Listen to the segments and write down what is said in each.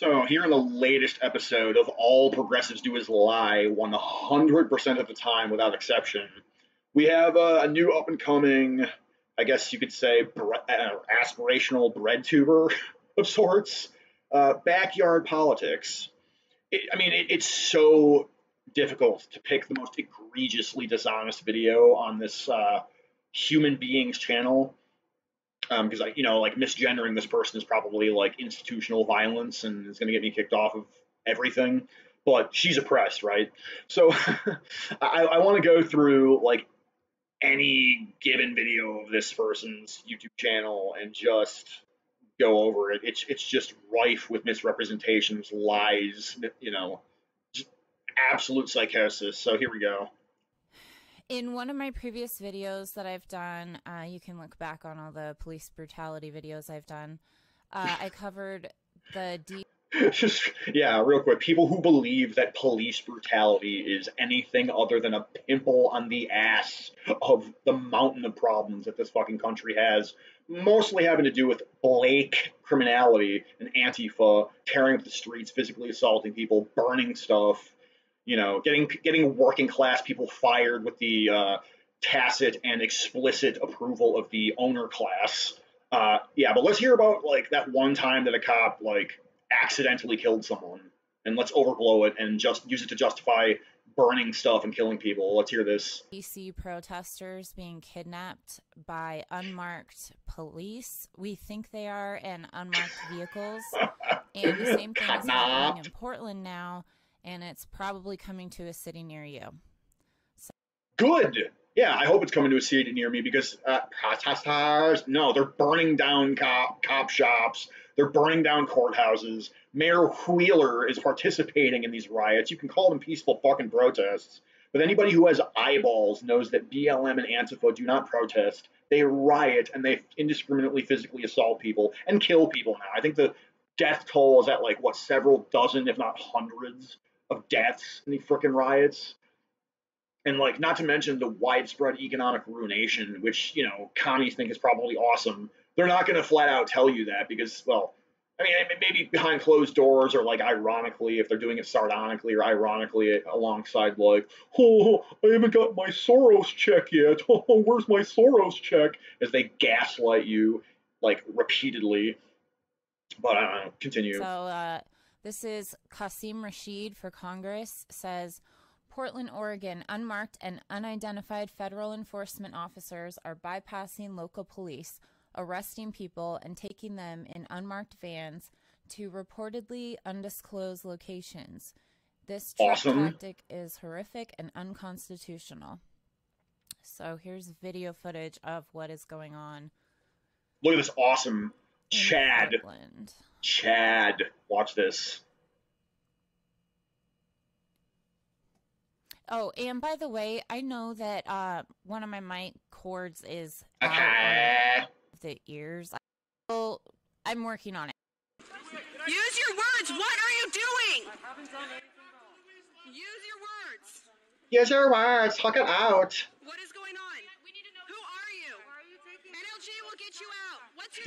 So here in the latest episode of All Progressives Do Is Lie, 100% of the time without exception, we have a, a new up and coming, I guess you could say, bre- uh, aspirational bread tuber of sorts. Uh, backyard politics. It, I mean, it, it's so difficult to pick the most egregiously dishonest video on this uh, human beings channel because um, I, you know, like misgendering this person is probably like institutional violence and it's going to get me kicked off of everything. But she's oppressed, right? So I, I want to go through like any given video of this person's YouTube channel and just go over it. It's it's just rife with misrepresentations, lies, you know, absolute psychosis. So here we go in one of my previous videos that I've done, uh, you can look back on all the police brutality videos I've done. Uh, I covered the. Just yeah, real quick. People who believe that police brutality is anything other than a pimple on the ass of the mountain of problems that this fucking country has, mostly having to do with Blake criminality and Antifa tearing up the streets, physically assaulting people, burning stuff, you know, getting getting working class people fired with the uh, tacit and explicit approval of the owner class. Uh, yeah, but let's hear about like that one time that a cop like accidentally killed someone, and let's overblow it and just use it to justify burning stuff and killing people. Let's hear this. DC protesters being kidnapped by unmarked police. We think they are in unmarked vehicles. and the same thing is happening in Portland now and it's probably coming to a city near you. So. Good. Yeah, I hope it's coming to a city near me because uh, protesters, no, they're burning down cop, cop shops. They're burning down courthouses. Mayor Wheeler is participating in these riots. You can call them peaceful fucking protests. But anybody who has eyeballs knows that BLM and Antifa do not protest. They riot and they indiscriminately physically assault people and kill people now. I think the death toll is at like, what, several dozen, if not hundreds of deaths in the frickin' riots. And like, not to mention the widespread economic ruination, which you know commies think is probably awesome. They're not going to flat out tell you that because, well, I mean, maybe behind closed doors or like ironically, if they're doing it sardonically or ironically alongside like, oh, I haven't got my Soros check yet. Oh, where's my Soros check? As they gaslight you like repeatedly. But I don't know. Continue. So, uh, this is Qasim Rashid for Congress says Portland, Oregon, unmarked and unidentified federal enforcement officers are bypassing local police, arresting people and taking them in unmarked vans to reportedly undisclosed locations. This awesome. tactic is horrific and unconstitutional. So here's video footage of what is going on. Look at this awesome Chad. Portland. Chad. Watch this. Oh, and by the way, I know that uh, one of my mic cords is okay. out the ears. Well, I'm working on it. Use your words. What are you doing? Use your words. Use your words. Talk it out. What is going on? We need to know. Who are you? NLG will get you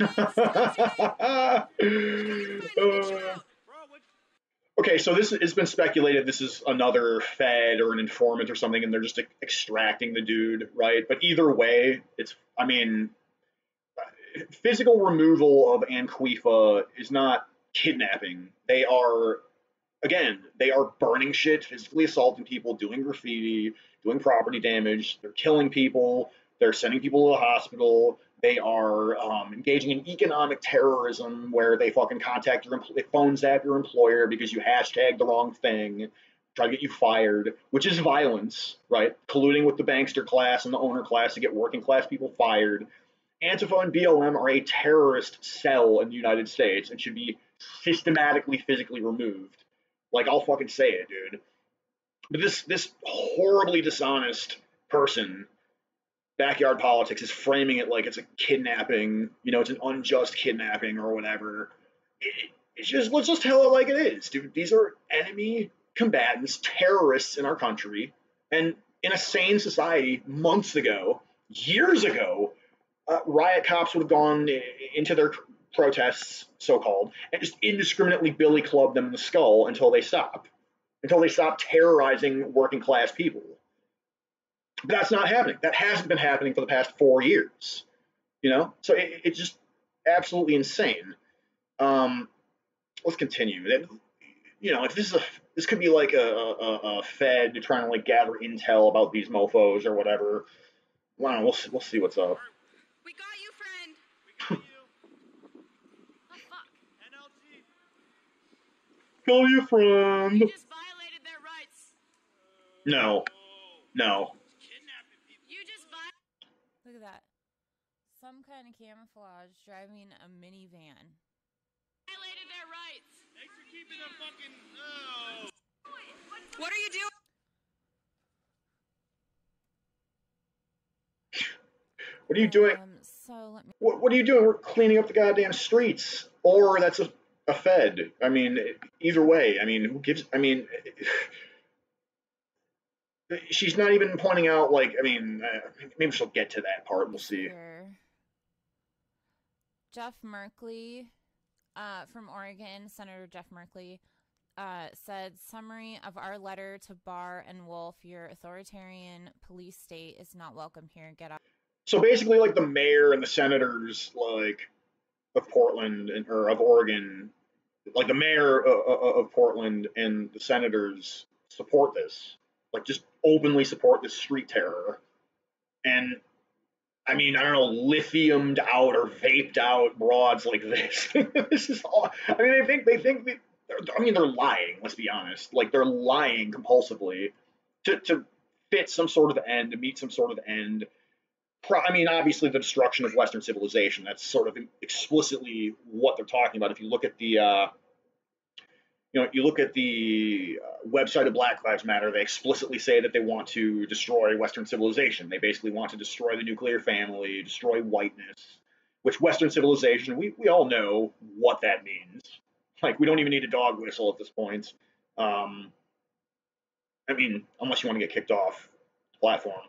okay, so this has been speculated. This is another Fed or an informant or something, and they're just extracting the dude, right? But either way, it's. I mean, physical removal of Antifa is not kidnapping. They are, again, they are burning shit, physically assaulting people, doing graffiti, doing property damage. They're killing people. They're sending people to the hospital. They are um, engaging in economic terrorism where they fucking contact your empl- phones at your employer because you hashtag the wrong thing, try to get you fired, which is violence, right? Colluding with the bankster class and the owner class to get working class people fired. Antifa and BLM are a terrorist cell in the United States and should be systematically physically removed. Like I'll fucking say it, dude. But this this horribly dishonest person backyard politics is framing it like it's a kidnapping, you know, it's an unjust kidnapping or whatever. It, it's just let's just tell it like it is, dude. These are enemy combatants, terrorists in our country, and in a sane society, months ago, years ago, uh, riot cops would have gone into their protests, so called, and just indiscriminately billy club them in the skull until they stop, until they stop terrorizing working class people. But that's not happening. That hasn't been happening for the past four years. You know, so it, it's just absolutely insane. Um, let's continue. You know, if this is a this could be like a, a, a Fed trying to like gather intel about these mofo's or whatever. Well, we'll we'll see what's up. We got you, friend. We got you. oh fuck. NLG. Call your friend. You just violated their rights. No, no. Kidnapping people. You just vi- Look at that. Some kind of camouflage driving a minivan. violated their rights. Thanks for keeping them fucking. Oh. What are you doing? What are you doing? Um, so let me. What, what are you doing? We're cleaning up the goddamn streets. Or that's a, a Fed. I mean, either way. I mean, who gives? I mean, she's not even pointing out like. I mean, uh, maybe she'll get to that part. We'll see. Here. Jeff Merkley, uh, from Oregon, Senator Jeff Merkley, uh, said summary of our letter to Barr and Wolf: Your authoritarian police state is not welcome here. Get out. So basically, like the mayor and the senators, like of Portland and or of Oregon, like the mayor of, of Portland and the senators support this, like just openly support this street terror. And I mean, I don't know, lithiumed out or vaped out broads like this. this is all. I mean, they think they think that. I mean, they're lying. Let's be honest. Like they're lying compulsively to to fit some sort of end, to meet some sort of end. I mean, obviously, the destruction of Western civilization. That's sort of explicitly what they're talking about. If you look at the, uh, you know, you look at the uh, website of Black Lives Matter, they explicitly say that they want to destroy Western civilization. They basically want to destroy the nuclear family, destroy whiteness, which Western civilization, we, we all know what that means. Like, we don't even need a dog whistle at this point. Um, I mean, unless you want to get kicked off the platform.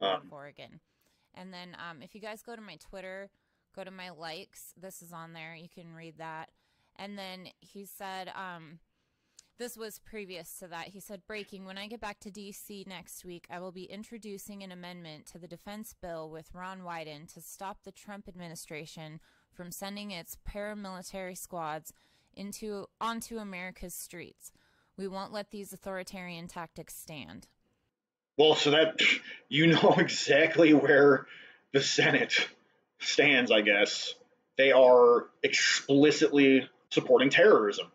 Um, Oregon. And then um, if you guys go to my Twitter, go to my likes. This is on there. You can read that. And then he said, um, this was previous to that. He said, breaking, when I get back to D.C. next week, I will be introducing an amendment to the defense bill with Ron Wyden to stop the Trump administration from sending its paramilitary squads into onto America's streets. We won't let these authoritarian tactics stand. Well, so that you know exactly where the Senate stands, I guess. They are explicitly supporting terrorism.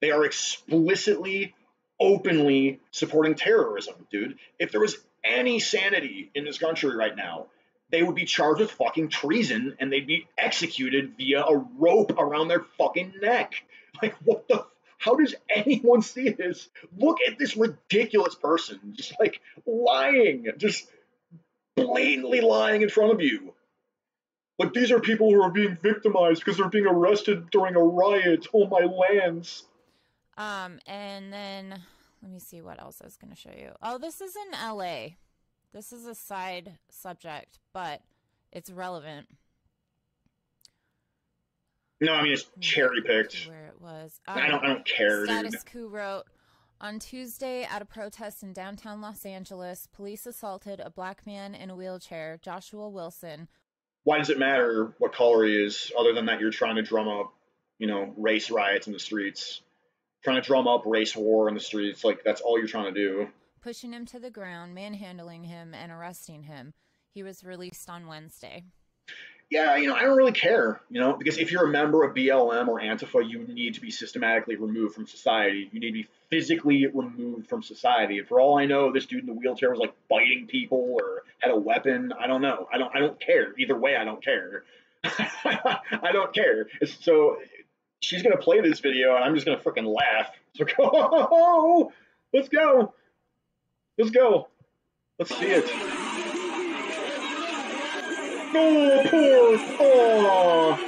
They are explicitly, openly supporting terrorism, dude. If there was any sanity in this country right now, they would be charged with fucking treason and they'd be executed via a rope around their fucking neck. Like, what the how does anyone see this? Look at this ridiculous person, just like lying, just blatantly lying in front of you. Like these are people who are being victimized because they're being arrested during a riot. on my lands. Um, and then let me see what else I was going to show you. Oh, this is in LA. This is a side subject, but it's relevant. No, I mean it's cherry picked. Where it was. I don't I don't care, dude. Status Coup wrote on Tuesday at a protest in downtown Los Angeles, police assaulted a black man in a wheelchair, Joshua Wilson. Why does it matter what color he is, other than that you're trying to drum up, you know, race riots in the streets? Trying to drum up race war in the streets, like that's all you're trying to do. pushing him to the ground, manhandling him, and arresting him. He was released on Wednesday. Yeah, you know, I don't really care, you know, because if you're a member of BLM or Antifa, you need to be systematically removed from society. You need to be physically removed from society. And for all I know, this dude in the wheelchair was like biting people or had a weapon. I don't know. I don't. I don't care. Either way, I don't care. I don't care. So she's gonna play this video, and I'm just gonna freaking laugh. So go, let's go, let's go, let's see it. Go, poor, oh.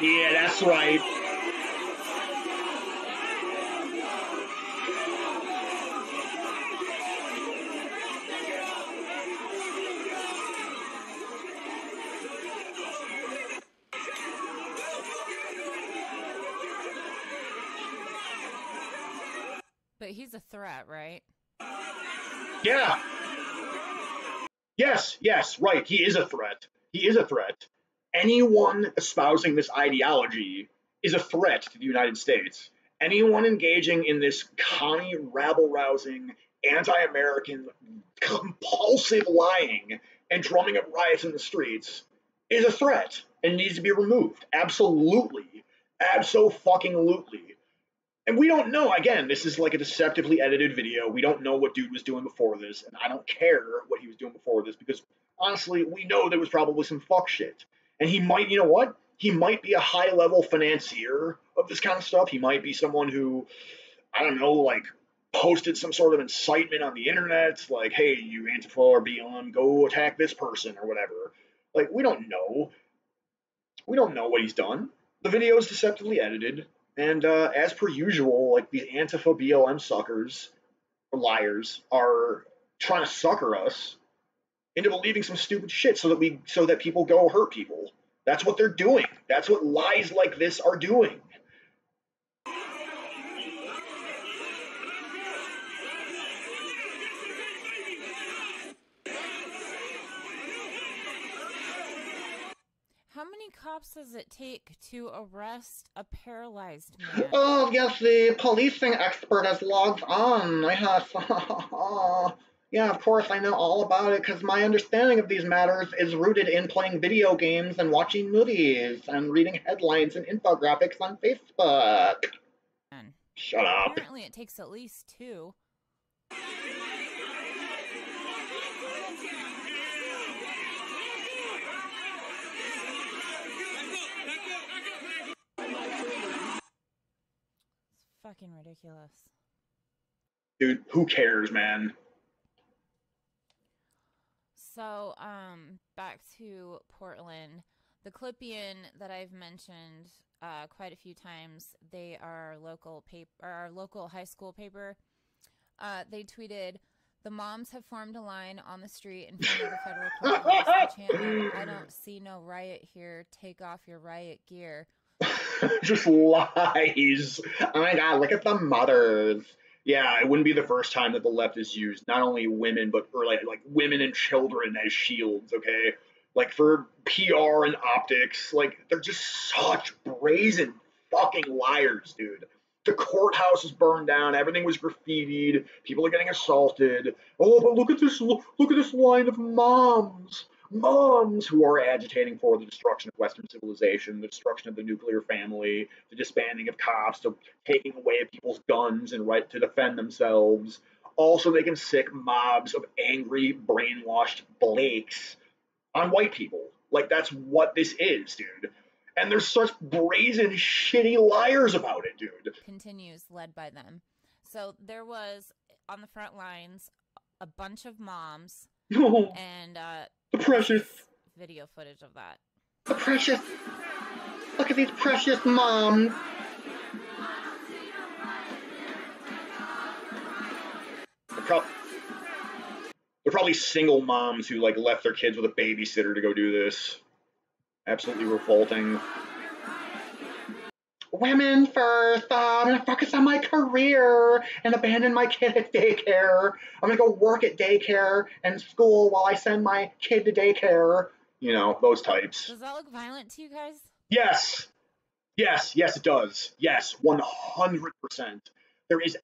yeah, that's right. Threat, right? Yeah. Yes, yes, right. He is a threat. He is a threat. Anyone espousing this ideology is a threat to the United States. Anyone engaging in this commie, rabble rousing, anti American, compulsive lying and drumming up riots in the streets is a threat and needs to be removed. Absolutely. Absolutely. And we don't know. Again, this is like a deceptively edited video. We don't know what dude was doing before this, and I don't care what he was doing before this because honestly, we know there was probably some fuck shit. And he might, you know what? He might be a high level financier of this kind of stuff. He might be someone who, I don't know, like posted some sort of incitement on the internet, like, hey, you Antifa or BLM, go attack this person or whatever. Like, we don't know. We don't know what he's done. The video is deceptively edited, and uh, as per usual, like these Antifa BLM suckers or liars are trying to sucker us into believing some stupid shit so that we so that people go hurt people. That's what they're doing. That's what lies like this are doing. Many cops does it take to arrest a paralyzed man? Oh, yes, the policing expert has logged on. Yes. yeah, of course, I know all about it because my understanding of these matters is rooted in playing video games and watching movies and reading headlines and infographics on Facebook. Man. Shut up. Apparently, it takes at least two. Fucking ridiculous. Dude, who cares, man? So, um, back to Portland. The Clippian that I've mentioned uh, quite a few times, they are local paper, our local high school paper. Uh, they tweeted, "The moms have formed a line on the street in front of the federal courthouse, chanting, "I don't see no riot here. Take off your riot gear." Just lies. Oh my god, look at the mothers. Yeah, it wouldn't be the first time that the left has used not only women but or like like women and children as shields. Okay, like for PR and optics, like they're just such brazen fucking liars, dude. The courthouse is burned down. Everything was graffitied. People are getting assaulted. Oh, but look at this! Look at this line of moms, moms who are agitating for the destruction of Western civilization, the destruction of the nuclear family, the disbanding of cops, the taking away of people's guns and right to defend themselves. Also making sick mobs of angry, brainwashed Blakes on white people. Like that's what this is, dude. And they're such brazen, shitty liars about it, dude. continues led by them. So there was on the front lines a bunch of moms the and uh, precious. video footage of that. The precious. Look at these precious moms. They're, prob- they're probably single moms who like left their kids with a babysitter to go do this. Absolutely revolting. Women first. Uh, I'm gonna focus on my career and abandon my kid at daycare. I'm gonna go work at daycare and school while I send my kid to daycare. You know, those types. Does that look violent to you guys? Yes. Yes, yes, it does. Yes, 100%. There is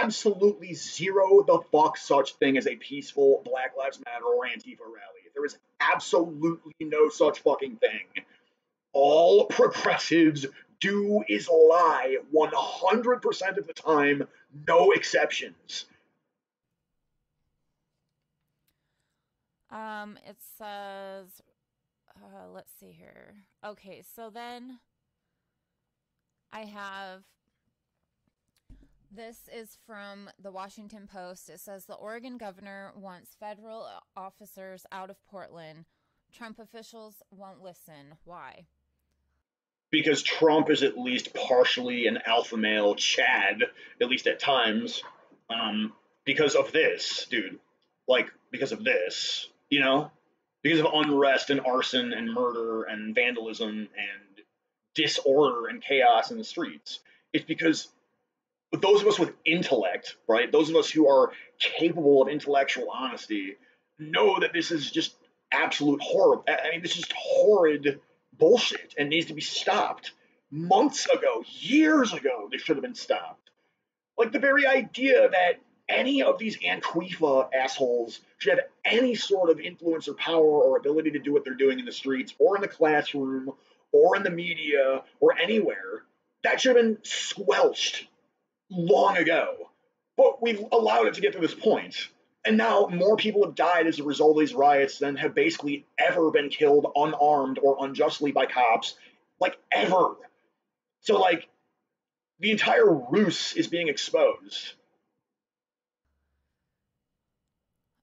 absolutely zero the fuck such thing as a peaceful Black Lives Matter or Antifa rally. There is absolutely no such fucking thing. All progressives do is lie 100% of the time, no exceptions. Um, it says, uh, let's see here. Okay, so then I have this is from the Washington Post. It says the Oregon governor wants federal officers out of Portland. Trump officials won't listen. Why? Because Trump is at least partially an alpha male Chad, at least at times, um, because of this, dude. Like, because of this, you know? Because of unrest and arson and murder and vandalism and disorder and chaos in the streets. It's because those of us with intellect, right? Those of us who are capable of intellectual honesty know that this is just absolute horror. I mean, this is horrid bullshit and needs to be stopped. Months ago, years ago, this should have been stopped. Like the very idea that any of these Antifa assholes should have any sort of influence or power or ability to do what they're doing in the streets or in the classroom or in the media or anywhere, that should have been squelched long ago. But we've allowed it to get to this point. And now more people have died as a result of these riots than have basically ever been killed unarmed or unjustly by cops, like ever. So, like, the entire ruse is being exposed.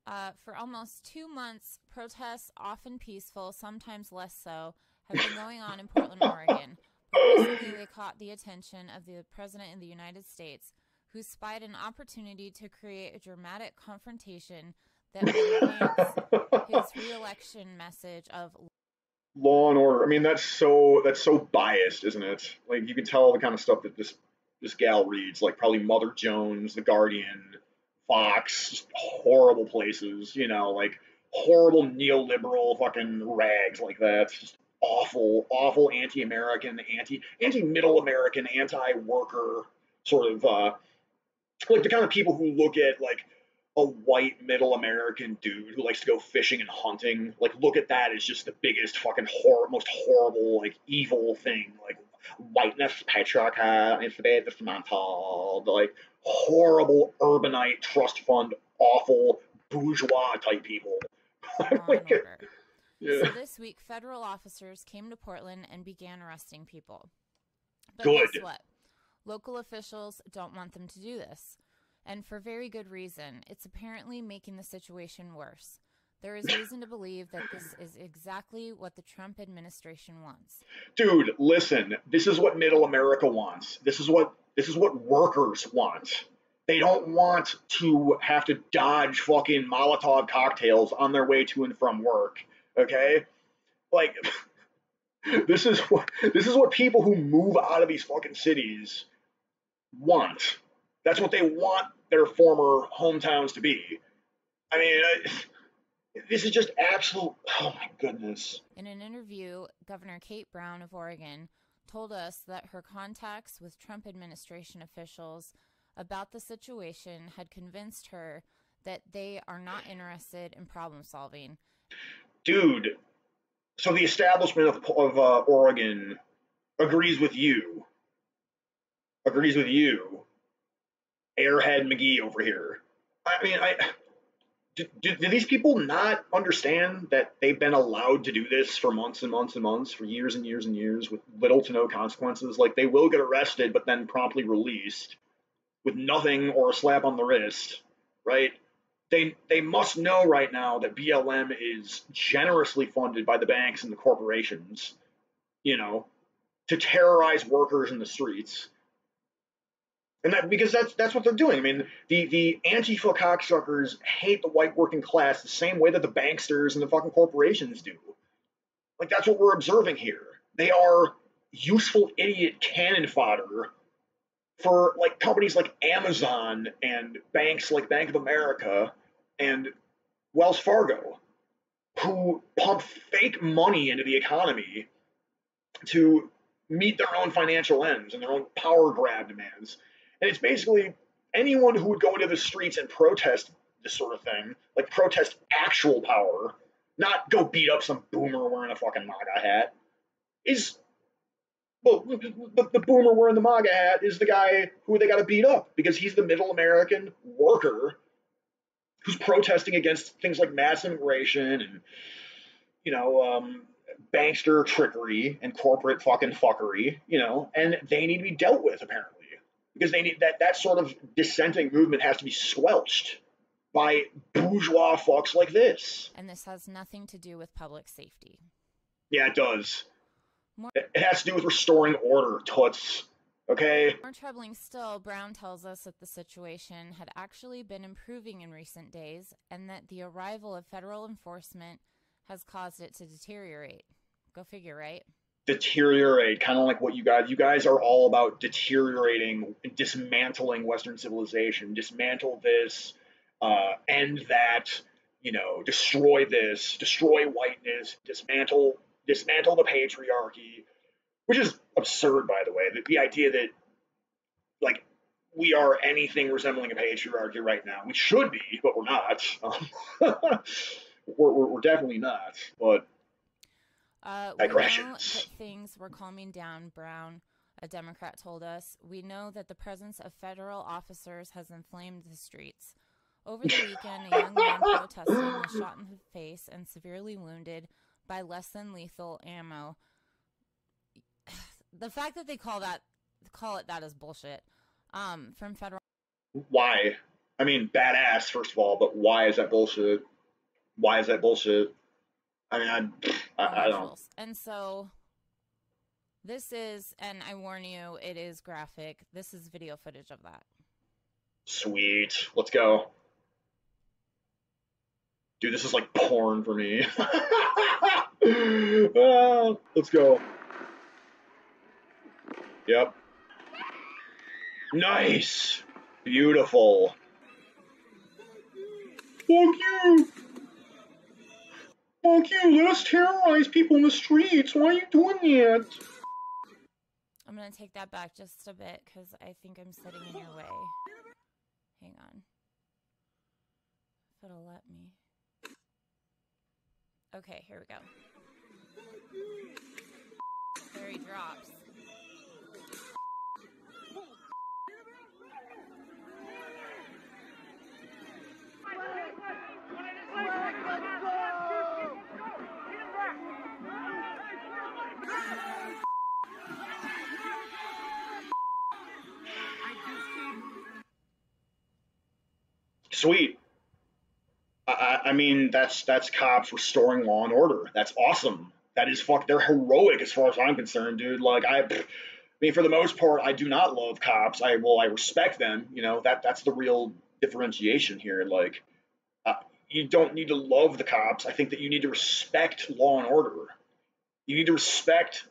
Uh, for almost two months, protests, often peaceful, sometimes less so, have been going on in Portland, Oregon. But recently, they caught the attention of the President of the United States, who spied an opportunity to create a dramatic confrontation that would advance his reelection message of law and order. I mean, that's so that's so biased, isn't it? Like you can tell the kind of stuff that this this gal reads, like probably Mother Jones, The Guardian, Fox, horrible places, you know, like horrible neoliberal fucking rags like that. Just awful, awful anti-American, anti anti-middle American, anti-worker sort of uh, like the kind of people who look at like a white middle American dude who likes to go fishing and hunting, like look at that as just the biggest fucking horror, most horrible, like evil thing. Like whiteness, patriarchy, it's the dismantled, like horrible urbanite trust fund, awful bourgeois type people. Oh, like, yeah. So this week, federal officers came to Portland and began arresting people. But Good. guess what? Local officials don't want them to do this. And for very good reason. It's apparently making the situation worse. There is reason to believe that this is exactly what the Trump administration wants. Dude, listen, this is what middle America wants. This is what this is what workers want. They don't want to have to dodge fucking Molotov cocktails on their way to and from work. Okay? Like this is what this is what people who move out of these fucking cities want. That's what they want their former hometowns to be. I mean, I, this is just absolute. Oh my goodness. In an interview, Governor Kate Brown of Oregon told us that her contacts with Trump administration officials about the situation had convinced her that they are not interested in problem solving. Dude, so the establishment of, of uh, Oregon agrees with you. Agrees with you airhead McGee over here. I mean, I do, do, do, these people not understand that they've been allowed to do this for months and months and months, for years and years and years, with little to no consequences? Like they will get arrested, but then promptly released with nothing or a slap on the wrist, right? They they must know right now that BLM is generously funded by the banks and the corporations, you know, to terrorize workers in the streets and that because that's that's what they're doing. I mean, the the Antifa cocksuckers hate the white working class the same way that the banksters and the fucking corporations do. Like that's what we're observing here. They are useful idiot cannon fodder for like companies like Amazon and banks like Bank of America and Wells Fargo, who pump fake money into the economy to meet their own financial ends and their own power grab demands. And it's basically anyone who would go into the streets and protest this sort of thing, like protest actual power, not go beat up some boomer wearing a fucking MAGA hat, is well, the, the boomer wearing the MAGA hat is the guy who they got to beat up because he's the middle American worker who's protesting against things like mass immigration and, you know, um, bankster trickery and corporate fucking fuckery, you know, and they need to be dealt with apparently because they need that that sort of dissenting movement has to be squelched by bourgeois fucks like this. And this has nothing to do with public safety. Yeah, it does. More- it has to do with restoring order, toots. Okay. More troubling still, Brown tells us that the situation had actually been improving in recent days and that the arrival of federal enforcement has caused it to deteriorate. Go figure, right? Deteriorate, kind of like what you guys you guys are all about deteriorating dismantling Western civilization, dismantle this, uh, end that, you know, destroy this, destroy whiteness, dismantle dismantle the patriarchy, which is absurd, by the way. The, the idea that like we are anything resembling a patriarchy right now. We should be, but we're not. Um, we're, we're, we're definitely not. But Uh, Digressions. that things were calming down, Brown, a Democrat, told us. We know that the presence of federal officers has inflamed the streets. Over the weekend, a young man protesting was shot in the face and severely wounded by less than lethal ammo. The fact that they call that call it that is bullshit. Um, from federal why? I mean, badass first of all, but why is that bullshit? Why is that bullshit? I mean, I, I, I don't. And so this is, and I warn you, it is graphic. This is video footage of that. Sweet, let's go. Dude, this is like porn for me. Ah, let's go. Yep. Nice. Beautiful. Fuck you. Fuck you. Let us terrorize people in the streets. Why are you doing that? I'm to take that back just a bit because I think I'm sitting in your way. Hang on. If it'll let me. Okay, here we go. There he drops. Sweet. I, I mean, that's that's cops restoring law and order. That's awesome. That is fuck. They're heroic as far as I'm concerned, dude. Like I, I mean, for the most part, I do not love cops. I well, I respect them. You know that that's the real differentiation here. Like, uh, you don't need to love the cops. I think that you need to respect law and order. You need to respect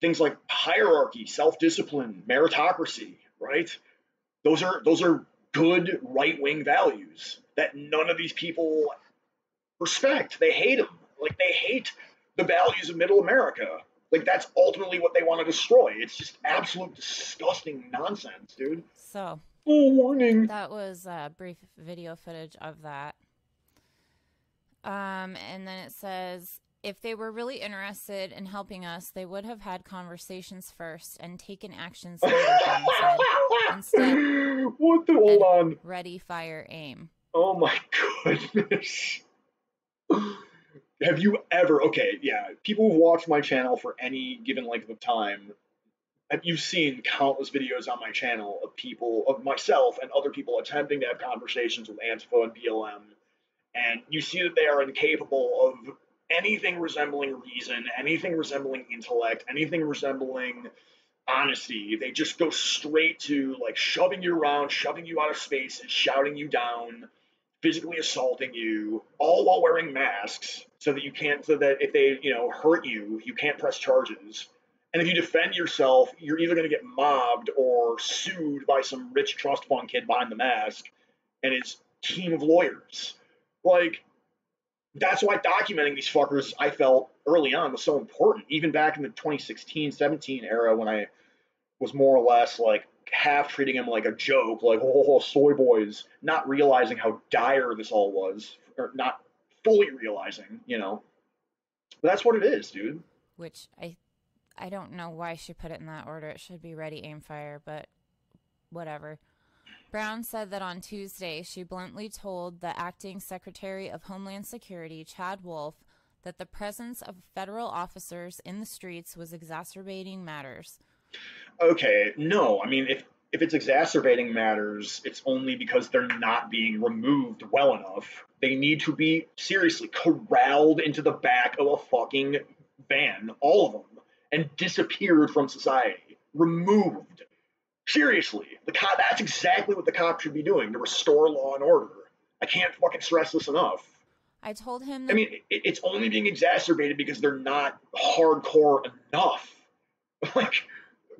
things like hierarchy, self-discipline, meritocracy. Right? Those are those are good right-wing values that none of these people respect. They hate them. Like they hate the values of middle America. Like that's ultimately what they want to destroy. It's just absolute disgusting nonsense, dude. So Oh, warning. that was uh, brief video footage of that. Um, and then it says if they were really interested in helping us, they would have had conversations first and taken actions later. Said. Instead, what the? Hold on. ready, fire, aim. Oh my goodness. Have you ever? Okay, yeah. People who've watched my channel for any given length of time, have you seen countless videos on my channel of people, of myself and other people attempting to have conversations with Antifa and BLM, and you see that they are incapable of anything resembling reason, anything resembling intellect, anything resembling honesty. They just go straight to like shoving you around, shoving you out of spaces, shouting you down, physically assaulting you, all while wearing masks, so that you can't, so that if they, you know, hurt you, you can't press charges. And if you defend yourself, you're either going to get mobbed or sued by some rich trust fund kid behind the mask and his team of lawyers. Like, that's why documenting these fuckers, I felt early on, was so important. Even back in the 2016 17 era when I was more or less like half treating him like a joke, like, oh, oh, oh, soy boys, not realizing how dire this all was, or not fully realizing, you know. But that's what it is, dude. Which I, I don't know why she put it in that order. It should be ready, aim, fire, but whatever. Brown said that on Tuesday she bluntly told the acting Secretary of Homeland Security, Chad Wolf, that the presence of federal officers in the streets was exacerbating matters. Okay, no, I mean, if if it's exacerbating matters, it's only because they're not being removed well enough. They need to be seriously corralled into the back of a fucking van, all of them, and disappeared from society, removed. Seriously, the cop, that's exactly what the cops should be doing to restore law and order. I can't fucking stress this enough. I told him I mean, it, it's only being exacerbated because they're not hardcore enough. Like,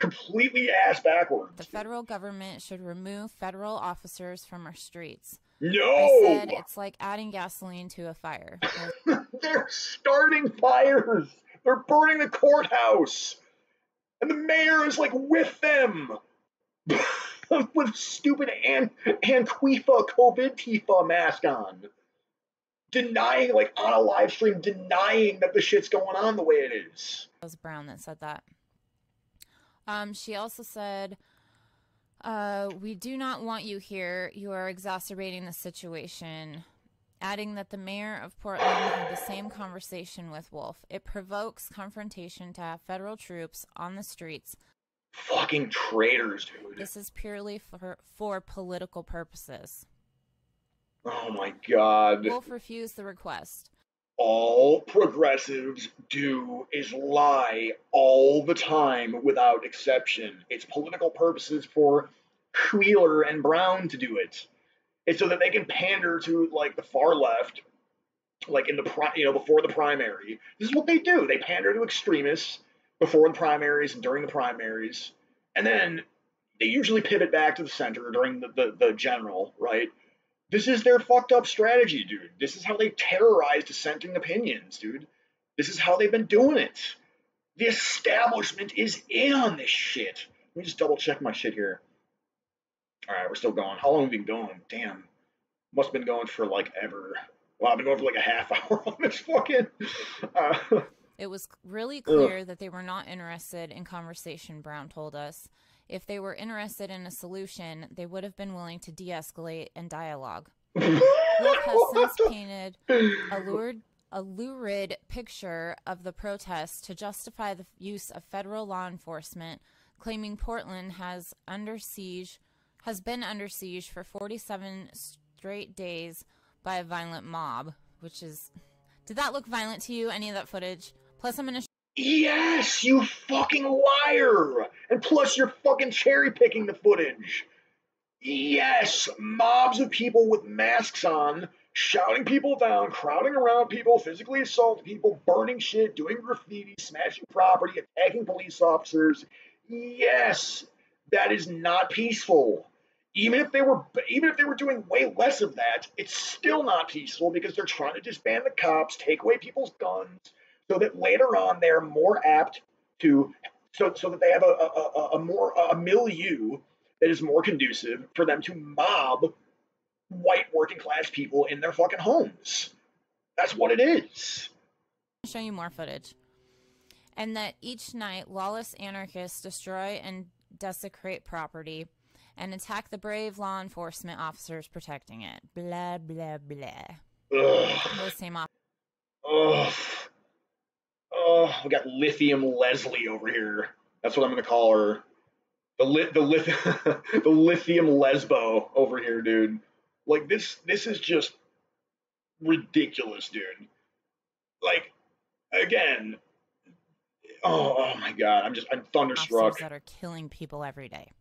completely ass backwards. the federal government should remove federal officers from our streets. No! I said it's like adding gasoline to a fire. They're starting fires. They're burning the courthouse. And the mayor is like with them. with stupid An- Anquifa COVID Tifa mask on. Denying, like on a live stream, denying that the shit's going on the way it is. It was Brown that said that. Um, she also said, uh, We do not want you here. You are exacerbating the situation. Adding that the mayor of Portland had the same conversation with Wolf. It provokes confrontation to have federal troops on the streets. Fucking traitors, dude. This is purely for, for political purposes. Oh my god. Wolf refused the request. all progressives do is lie all the time without exception. It's political purposes for Wheeler and Brown to do it. It's so that they can pander to like the far left, like in the pri- you know before the primary. This is what they do. They pander to extremists before the primaries and during the primaries, and then they usually pivot back to the center during the, the, the general, right? This is their fucked up strategy, dude. This is how they terrorize dissenting opinions, dude. This is how they've been doing it. The establishment is in on this shit. Let me just double check my shit here. All right, we're still going. How long have we been going? Damn. Must have been going for like ever. Well, I've been going for like a half hour on this fucking. Uh, It was really clear that they were not interested in conversation, Brown told us. If they were interested in a solution, they would have been willing to de escalate and dialogue. Wolf has since painted a lurid, a lurid picture of the protests to justify the use of federal law enforcement, claiming Portland has under siege has been under siege for 47 straight days by a violent mob, which is did that look violent to you any of that footage? Plus I'm going to Yes, you fucking liar! And plus, you're fucking cherry picking the footage. Yes, mobs of people with masks on, shouting people down, crowding around people, physically assaulting people, burning shit, doing graffiti, smashing property, attacking police officers. Yes, that is not peaceful. Even if they were, even if they were doing way less of that, it's still not peaceful because they're trying to disband the cops, take away people's guns, so that later on they're more apt to, so so that they have a a, a, more a milieu that is more conducive for them to mob white working class people in their fucking homes. That's what it is. show you more footage. And that each night lawless anarchists destroy and desecrate property and attack the brave law enforcement officers protecting it. Blah blah blah. Ugh. Those same Ugh. Oh, we got Lithium Leslie over here. That's what I'm gonna call her. The lit the lith the lithium lesbo over here, dude. Like this this is just ridiculous, dude. Like again. Oh, oh my god, I'm just I'm thunderstruck. officers that are killing people every day.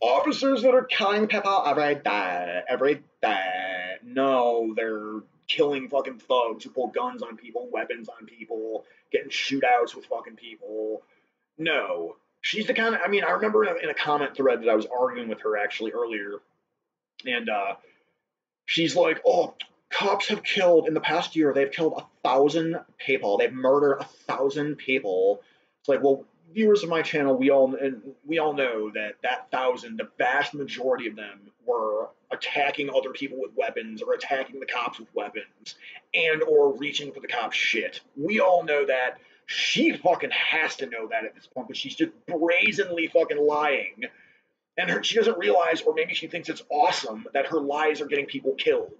Officers that are killing people every day, every day. No, they're killing fucking thugs who pull guns on people, weapons on people, getting shootouts with fucking people. No, she's the kind of. I mean, I remember in a, comment thread that I was arguing with her actually earlier, and uh, she's like, "Oh, cops have killed in the past year. They've killed a thousand people. They've murdered a thousand people." It's like, well, viewers of my channel, we all and we all know that that thousand, the vast majority of them were attacking other people with weapons or attacking the cops with weapons and or reaching for the cops shit. We all know that. She fucking has to know that at this point, but she's just brazenly fucking lying. And her, she doesn't realize, or maybe she thinks it's awesome that her lies are getting people killed.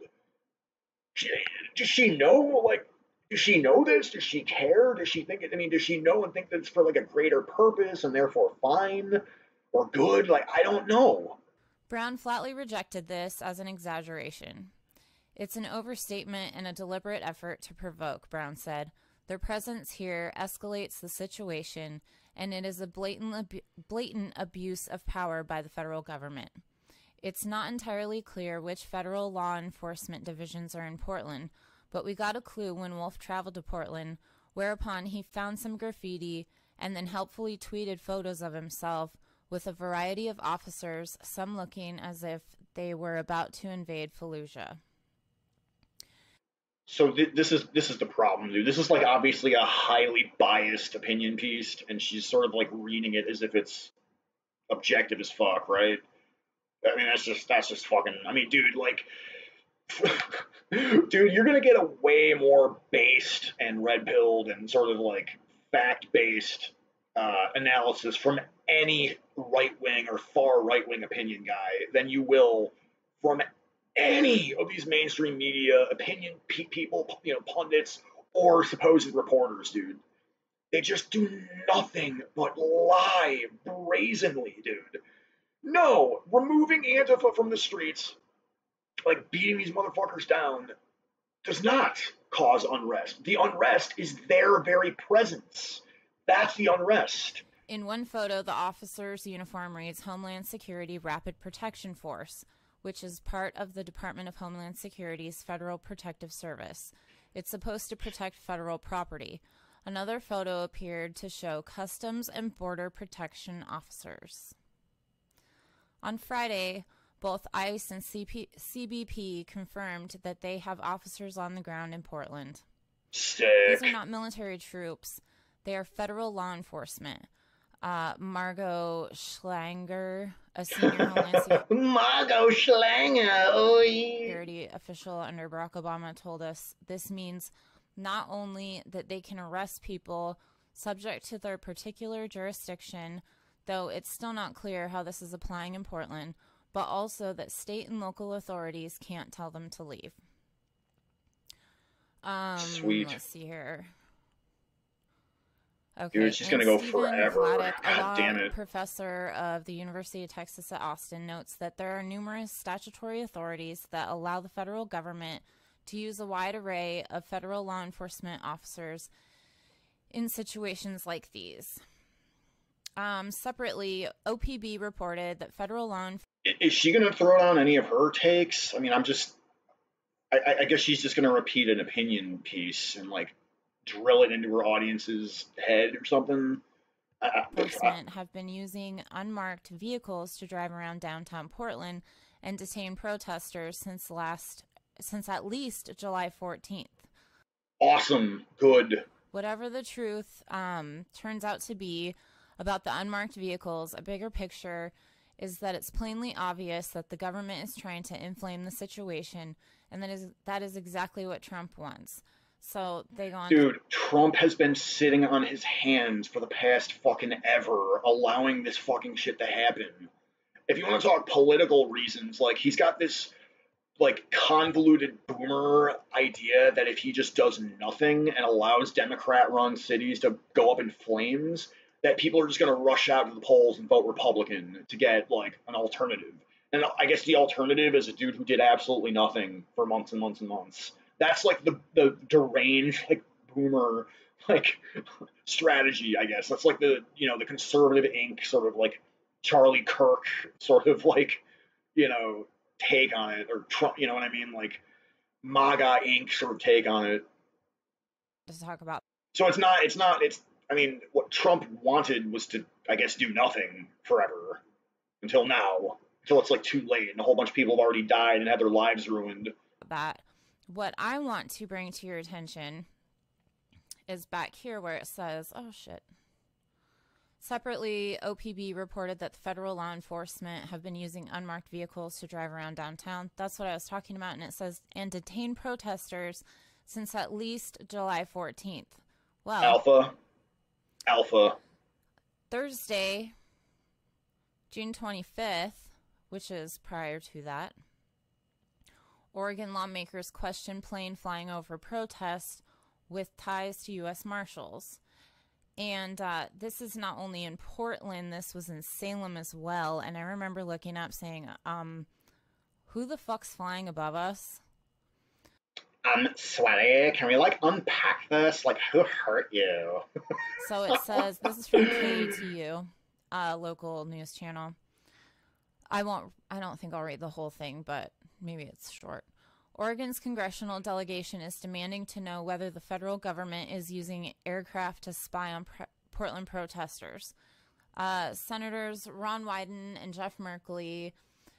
She, does she know, like, does she know this? Does she care? Does she think it? I mean, does she know and think that it's for like a greater purpose and therefore fine or good? Like, I don't know. Brown flatly rejected this as an exaggeration. It's an overstatement and a deliberate effort to provoke, Brown said. Their presence here escalates the situation, and it is a blatant, abu- blatant abuse of power by the federal government. It's not entirely clear which federal law enforcement divisions are in Portland, but we got a clue when Wolf traveled to Portland, whereupon he found some graffiti and then helpfully tweeted photos of himself with a variety of officers, some looking as if they were about to invade Fallujah. So th- this is this is the problem, dude. This is like obviously a highly biased opinion piece, and she's sort of like reading it as if it's objective as fuck, right? I mean, that's just that's just fucking. I mean, dude, like, dude, you're gonna get a way more based and red pilled and sort of like fact based uh, analysis from any right wing or far right wing opinion guy than you will from any of these mainstream media opinion pe- people, you know, pundits or supposed reporters, dude. They just do nothing but lie brazenly, dude. No, removing Antifa from the streets, like beating these motherfuckers down, does not cause unrest. The unrest is their very presence. That's the unrest. In one photo, the officer's uniform reads Homeland Security Rapid Protection Force, which is part of the Department of Homeland Security's Federal Protective Service. It's supposed to protect federal property. Another photo appeared to show Customs and Border Protection officers. On Friday, both ICE and CP- CBP confirmed that they have officers on the ground in Portland. Sick. These are not military troops, they are federal law enforcement. Uh, Margot Schlanger, a senior Homeland Security Margot Schlanger, security official under Barack Obama told us this means not only that they can arrest people subject to their particular jurisdiction, though it's still not clear how this is applying in Portland, but also that state and local authorities can't tell them to leave. Um, Sweet. Let's see here. Okay, Dude, it's just and gonna go Stephen forever. Vladeck, a God damn it. professor of the University of Texas at Austin, notes that there are numerous statutory authorities that allow the federal government to use a wide array of federal law enforcement officers in situations like these. Um, separately, OPB reported that federal law Is she gonna throw down any of her takes? I mean, I'm just. I, I- guess she's just gonna repeat an opinion piece and like drill it into her audience's head or something. Enforcement have been using unmarked vehicles to drive around downtown Portland and detain protesters since last since at least July 14th. awesome, good. Whatever the truth um, turns out to be about the unmarked vehicles, a bigger picture is that it's plainly obvious that the government is trying to inflame the situation, and that is that is exactly what Trump wants. So they go on. Dude, Trump has been sitting on his hands for the past fucking ever, allowing this fucking shit to happen. If you want to talk political reasons, like he's got this like convoluted boomer idea that if he just does nothing and allows Democrat run cities to go up in flames, that people are just going to rush out to the polls and vote Republican to get like an alternative. And I guess the alternative is a dude who did absolutely nothing for months and months and months. That's like the the deranged like boomer like strategy, I guess. That's like the you know the conservative Inc. sort of like Charlie Kirk sort of like you know take on it or Trump, you know what I mean, like MAGA Inc. sort of take on it. to talk about So it's not it's not it's I mean what Trump wanted was to I guess do nothing forever until now until it's like too late and a whole bunch of people have already died and had their lives ruined. that. What I want to bring to your attention is back here where it says, oh shit. Separately, OPB reported that the federal law enforcement have been using unmarked vehicles to drive around downtown. That's what I was talking about. And it says, and detain protesters since at least July 14th. Well, Alpha, Alpha. Thursday, June 25th, which is prior to that, Oregon lawmakers question plane flying over protest with ties to U.S. Marshals. And uh, this is not only in Portland, this was in Salem as well. And I remember looking up saying, um, who the fuck's flying above us? I'm sweaty. Can we like unpack this? Like who hurt you? So it says this is from KTU, uh, local news channel. I won't. I don't think I'll read the whole thing, but maybe it's short. Oregon's congressional delegation is demanding to know whether the federal government is using aircraft to spy on pre- Portland protesters. Uh, Senators Ron Wyden and Jeff Merkley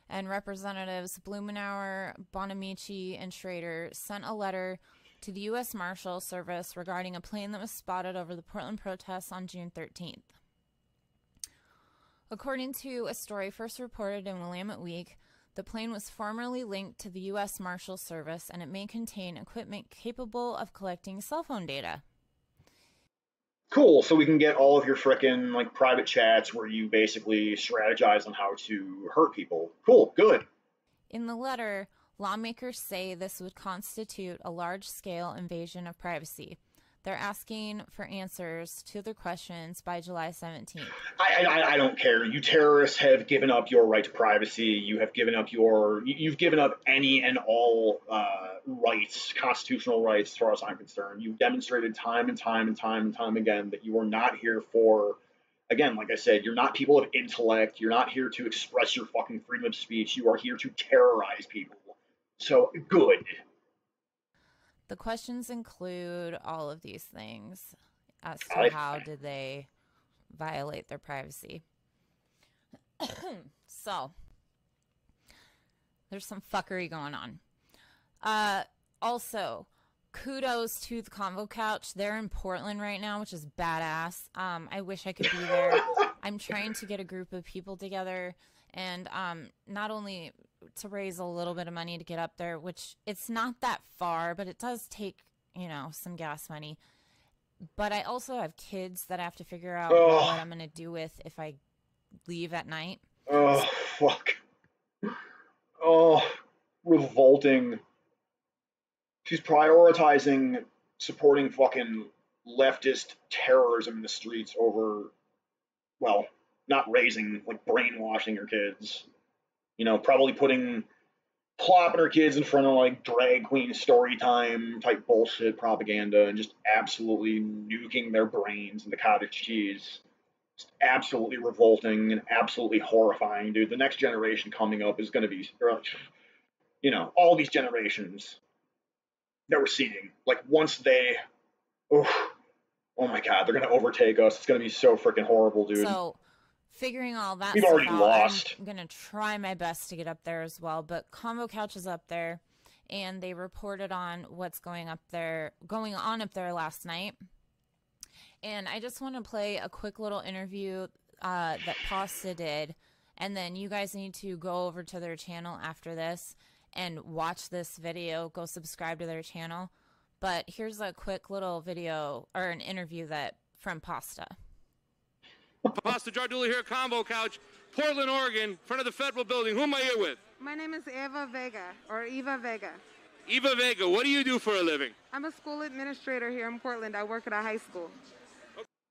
and Representatives Blumenauer, Bonamici, and Schrader sent a letter to the U.S. Marshal Service regarding a plane that was spotted over the Portland protests on June 13th. According to a story first reported in Willamette Week, the plane was formerly linked to the U.S. Marshal Service and it may contain equipment capable of collecting cell phone data. Cool. So we can get all of your frickin' like private chats where you basically strategize on how to hurt people. Cool. Good. In the letter, lawmakers say this would constitute a large scale invasion of privacy. They're asking for answers to their questions by July 17th. I, I, I don't care. You terrorists have given up your right to privacy. You have given up your. You've given up any and all uh, rights, constitutional rights, as far as I'm concerned. You've demonstrated time and time and time and time again that you are not here for. Again, like I said, you're not people of intellect. You're not here to express your fucking freedom of speech. You are here to terrorize people. So good. The questions include all of these things as to I- how did they violate their privacy. so, there's some fuckery going on. Uh, also, kudos to the Convo Couch. They're in Portland right now, which is badass. Um, I wish I could be there. I'm trying to get a group of people together and um, not only to raise a little bit of money to get up there, which it's not that far, but it does take, you know, some gas money. But I also have kids that I have to figure out Ugh. what I'm going to do with if I leave at night. Oh fuck. Oh, revolting. She's prioritizing supporting fucking leftist terrorism in the streets over, well, not raising like brainwashing your kids. You know, probably putting plopping her kids in front of like drag queen story time type bullshit propaganda and just absolutely nuking their brains into cottage cheese just absolutely revolting and absolutely horrifying, dude. The next generation coming up is going to be, you know, all these generations that we're seeing. Like once they, oh, oh my god, they're going to overtake us. It's going to be so freaking horrible, dude. So, figuring all that We've stuff already out, lost. I'm gonna try my best to get up there as well. But Convo Couch is up there, and they reported on what's going up there, going on up there last night. And I just want to play a quick little interview uh, that Pasta did, and then you guys need to go over to their channel after this and watch this video. Go subscribe to their channel. But here's a quick little video or an interview that from Pasta. Pasta Jardula here, at Convo Couch, Portland, Oregon, front of the federal building. Who am I here with? My name is Eva Vega, or Eva Vega. Eva Vega. What do you do for a living? I'm a school administrator here in Portland. I work at a high school.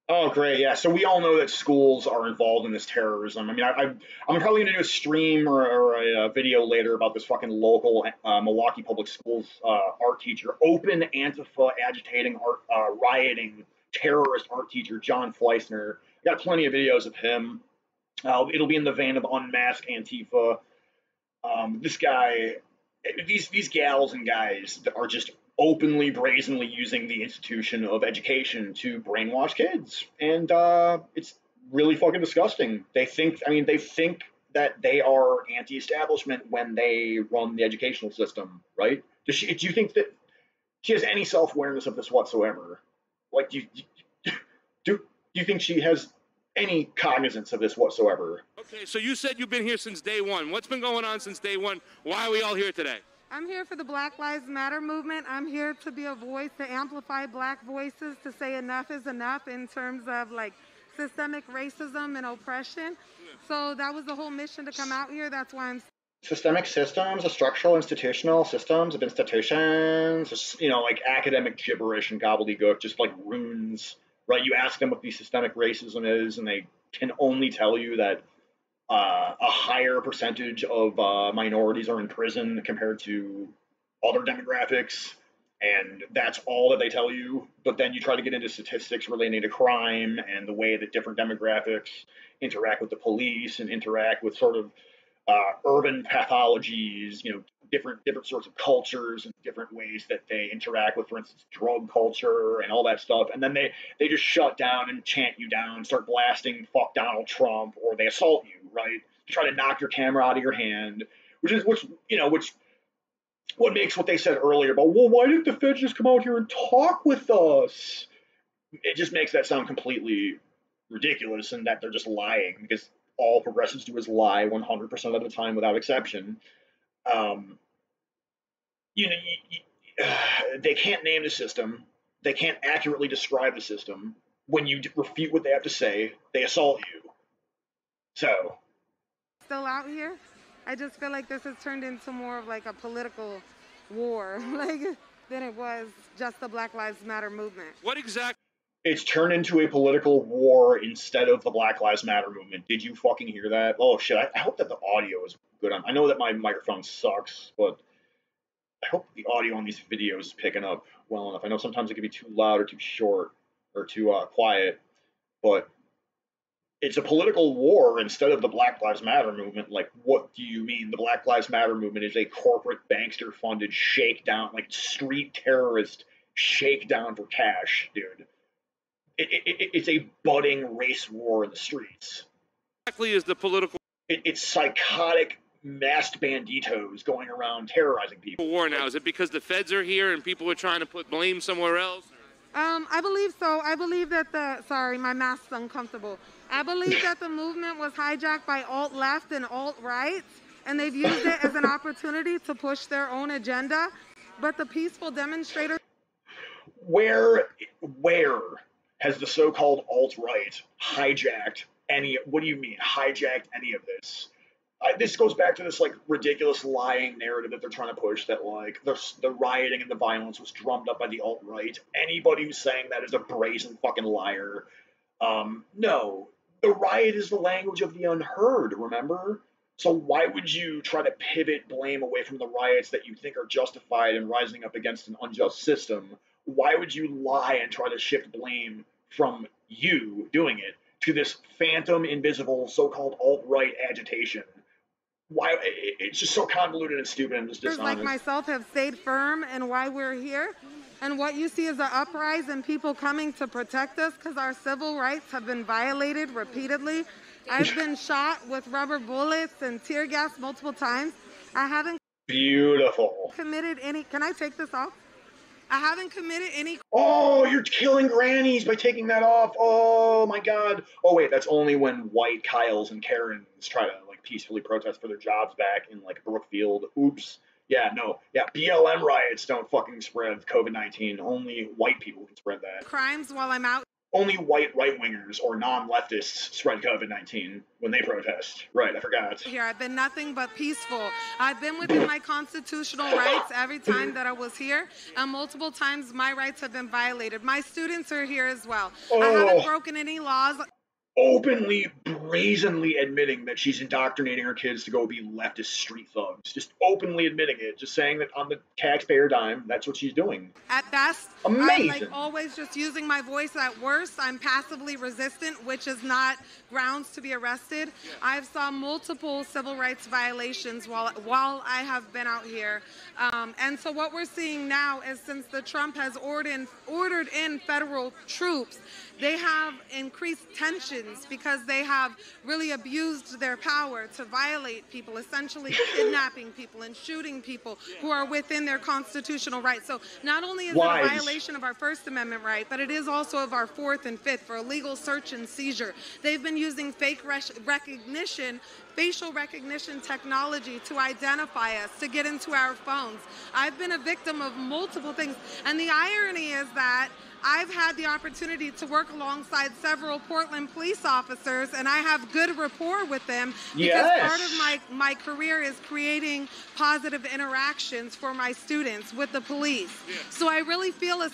Oh, great. Yeah. So we all know that schools are involved in this terrorism. I mean, I, I, I'm probably going to do a stream or, or a, uh video later about this fucking local uh, Milwaukee Public Schools uh, art teacher, open Antifa agitating art, uh, rioting terrorist art teacher, John Fleisner. Got plenty of videos of him. Uh, it'll be in the vein of Unmask Antifa. Um, this guy, these these gals and guys that are just openly, brazenly using the institution of education to brainwash kids, and uh, it's really fucking disgusting. They think, I mean, they think that they are anti-establishment when they run the educational system, right? Does she? Do you think that she has any self-awareness of this whatsoever? Like, do you, do, do you think she has any cognizance of this whatsoever? Okay, so you said you've been here since day one. What's been going on since day one? Why are we all here today? I'm here for the Black Lives Matter movement. I'm here to be a voice to amplify black voices to say enough is enough in terms of like systemic racism and oppression. So that was the whole mission to come out here. That's why I'm systemic systems, the structural institutional systems of institutions, just, you know, like academic gibberish and gobbledygook, just like runes, right? You ask them what the systemic racism is, and they can only tell you that uh, a higher percentage of uh, minorities are in prison compared to other demographics, and that's all that they tell you. But then you try to get into statistics relating to crime and the way that different demographics interact with the police and interact with sort of uh, urban pathologies, you know, different different sorts of cultures and different ways that they interact with, for instance, drug culture and all that stuff. And then they they just shut down and chant you down, start blasting "fuck Donald Trump," or they assault you, right? To try to knock your camera out of your hand, which is which you know which what makes what they said earlier about well, why didn't the feds just come out here and talk with us? It just makes that sound completely ridiculous, and that they're just lying because all progressives do is lie 100% of the time without exception. Um, you know, you, you, they can't name the system. They can't accurately describe the system. When you refute what they have to say, they assault you. So, Still out here? I just feel like this has turned into more of like a political war, like than it was just the Black Lives Matter movement. What exactly? it's turned into a political war instead of the Black Lives Matter movement. Did you fucking hear that? Oh shit! I, I hope that the audio is good. On, I know that my microphone sucks, but I hope the audio on these videos is picking up well enough. I know sometimes it can be too loud or too short or too uh, quiet, but it's a political war instead of the Black Lives Matter movement. Like, what do you mean? The Black Lives Matter movement is a corporate bankster funded shakedown, like street terrorist shakedown for cash, dude. It, it, it's a budding race war in the streets. Exactly is the political It, it's psychotic masked banditos going around terrorizing people. war now? Is it because the feds are here and people are trying to put blame somewhere else? Um, I believe so. I believe that the sorry, my mask's uncomfortable. I believe that the movement was hijacked by alt left and alt right, and they've used it as an opportunity to push their own agenda. But the peaceful demonstrators Where, where has the so-called alt-right hijacked any? What do you mean hijacked any of this? I, this goes back to this like ridiculous lying narrative that they're trying to push that like the, the rioting and the violence was drummed up by the alt right. Anybody who's saying that is a brazen fucking liar. Um, no, the riot is the language of the unheard. Remember. So why would you try to pivot blame away from the riots that you think are justified and rising up against an unjust system? Why would you lie and try to shift blame from you doing it to this phantom, invisible, so-called alt-right agitation? Why? It's just so convoluted and stupid and just dishonest. like myself have stayed firm and why we're here. And what you see is an uprising and people coming to protect us because our civil rights have been violated repeatedly. I've been shot with rubber bullets and tear gas multiple times. I haven't Beautiful. committed any. Can I take this off? I haven't committed any Oh, you're killing grannies by taking that off. Oh my god. Oh wait, that's only when white Kyles and Karens try to peacefully protest for their jobs back in like Brookfield. Oops. Yeah, no. Yeah, BLM riots don't fucking spread COVID-19. Only white people can spread that. crimes while I'm out Only white right-wingers or non-leftists spread COVID-19 when they protest. Right, I forgot. here. I've been nothing but peaceful. I've been within my constitutional rights every time that I was here, and multiple times my rights have been violated. My students are here as well. I haven't Oh. broken any laws. Openly, brazenly admitting that she's indoctrinating her kids to go be leftist street thugs. Just openly admitting it, just saying that on the taxpayer dime, that's what she's doing. At best, Amazing. I'm like always just using my voice. At worst, I'm passively resistant, which is not grounds to be arrested. I've saw multiple civil rights violations while while I have been out here, um, and so what we're seeing now is since the Trump has ordered ordered in federal troops, they have increased tensions because they have really abused their power to violate people, essentially kidnapping people and shooting people who are within their constitutional rights. So not only is it a violation of our First Amendment right, but it is also of our Fourth and Fifth for illegal search and seizure. They've been using fake recognition, facial recognition technology to identify us, to get into our phones. I've been a victim of multiple things. And the irony is that I've had the opportunity to work alongside several Portland police officers, and I have good rapport with them because Yes. part of my, my career is creating positive interactions for my students with the police. So I really feel as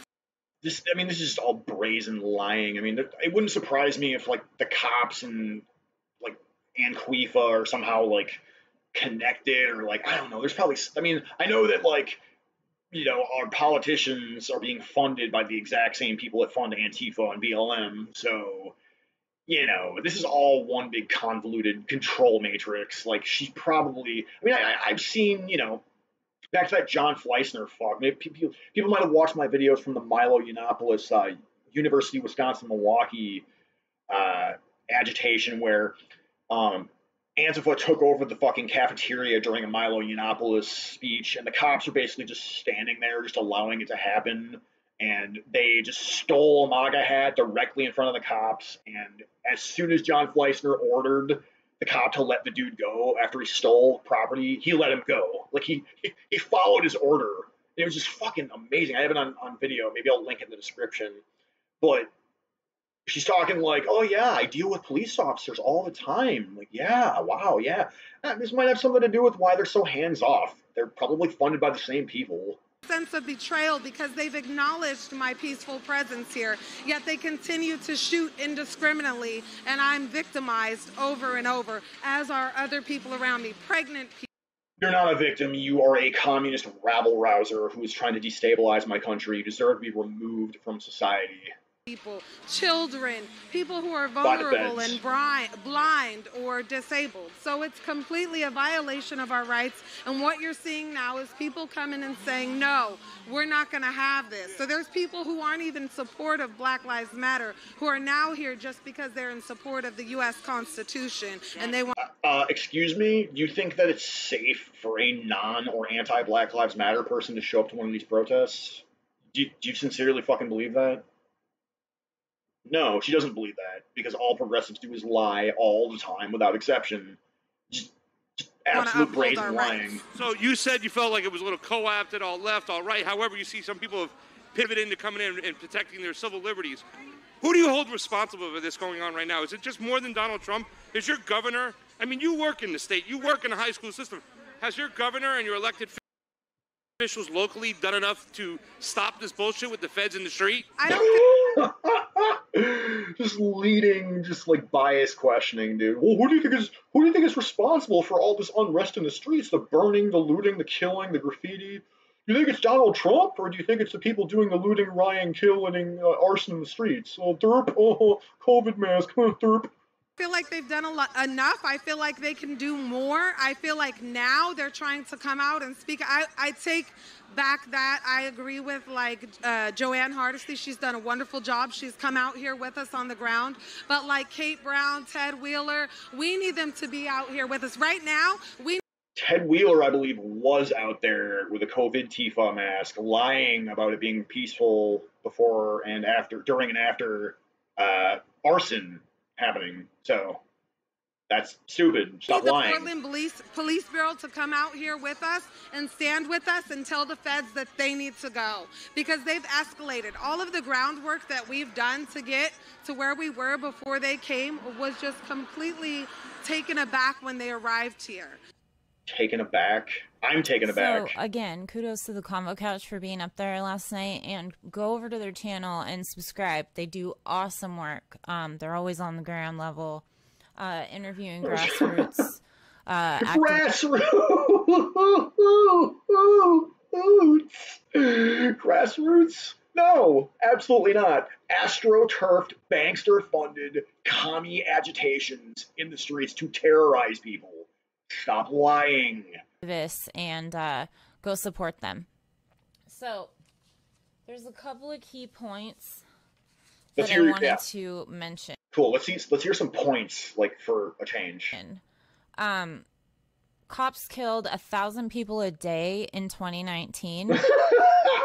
This, I mean, this is just all brazen lying. I mean, it wouldn't surprise me if like the cops and Antifa are somehow like connected or like I don't know. There's probably, I mean, I know that like you know our politicians are being funded by the exact same people that fund Antifa and BLM, so you know, this is all one big convoluted control matrix. Like she's probably, I mean, I, I've seen, you know, back to that John Fleisner fuck. Maybe people people might have watched my videos from the Milo Yiannopoulos uh, University of Wisconsin Milwaukee uh, agitation where um, Antifa took over the fucking cafeteria during a Milo Yiannopoulos speech, and the cops are basically just standing there, just allowing it to happen. And they just stole a MAGA hat directly in front of the cops. And as soon as John Fleisner ordered the cop to let the dude go after he stole property, he let him go. Like he he, he followed his order. It was just fucking amazing. I have it on, on video. Maybe I'll link it in the description. But she's talking like, "Oh yeah, I deal with police officers all the time." Like, yeah, wow, yeah. Uh, This might have something to do with why they're so hands off. They're probably funded by the same people. sense of betrayal because they've acknowledged my peaceful presence here, yet they continue to shoot indiscriminately, and I'm victimized over and over, as are other people around me, pregnant people. You're not a victim. You are a communist rabble rouser who is trying to destabilize my country. You deserve to be removed from society. People, children, people who are vulnerable and blind, blind or disabled. So it's completely a violation of our rights. And what you're seeing now is people coming and saying, no, we're not going to have this. So there's people who aren't even supportive of Black Lives Matter who are now here just because they're in support of the U.S. Constitution and they want. Uh, excuse me, you think that it's safe for a non or anti Black Lives Matter person to show up to one of these protests? Do you, do you sincerely fucking believe that? No, she doesn't believe that because all progressives do is lie all the time without exception. Just, just absolute uphold brazen lying. So you said you felt like it was a little co-opted, alt left, alt right. However, you see some people have pivoted into coming in and protecting their civil liberties. Who do you hold responsible for this going on right now? Is it just more than Donald Trump? Is your governor? I mean, you work in the state. You work in the high school system. Has your governor and your elected officials locally done enough to stop this bullshit with the feds in the street? I don't just leading, just like bias questioning, dude. Well, who do you think is who do you think is responsible for all this unrest in the streets? The burning, the looting, the killing, the graffiti. Do you think it's Donald Trump, or do you think it's the people doing the looting, rioting, killing, uh, arson in the streets? Oh, derp. Oh, COVID mask. Oh, derp. feel like they've done a lot enough. I feel like they can do more. I feel like now they're trying to come out and speak. I, I take back that I agree with like uh, Jo Ann Hardesty. She's done a wonderful job. She's come out here with us on the ground. But like Kate Brown, Ted Wheeler, we need them to be out here with us right now. We Ted Wheeler, I believe, was out there with a COVID Tifa mask, lying about it being peaceful before and after, during and after uh, arson happening. So that's stupid. Stop the lying. Portland Police Police Bureau to come out here with us and stand with us and tell the feds that they need to go because they've escalated. All of the groundwork that we've done to get to where we were before they came was just completely taken aback when they arrived here. Taken aback. I'm taken aback. So again, kudos to the Convo Couch for being up there last night, and go over to their channel and subscribe. They do awesome work. Um, they're always on the ground level, uh, interviewing grassroots. Uh, Grassroots. Grassroots? No, absolutely not. Astroturfed, bankster funded commie agitations in the streets to terrorize people. Stop lying. activists and uh, go support them. So, there's a couple of key points Let's that I wanted yeah. to mention. Cool. Let's see. Let's hear some points, like for a change. Um, cops killed a thousand people a day in 2019, and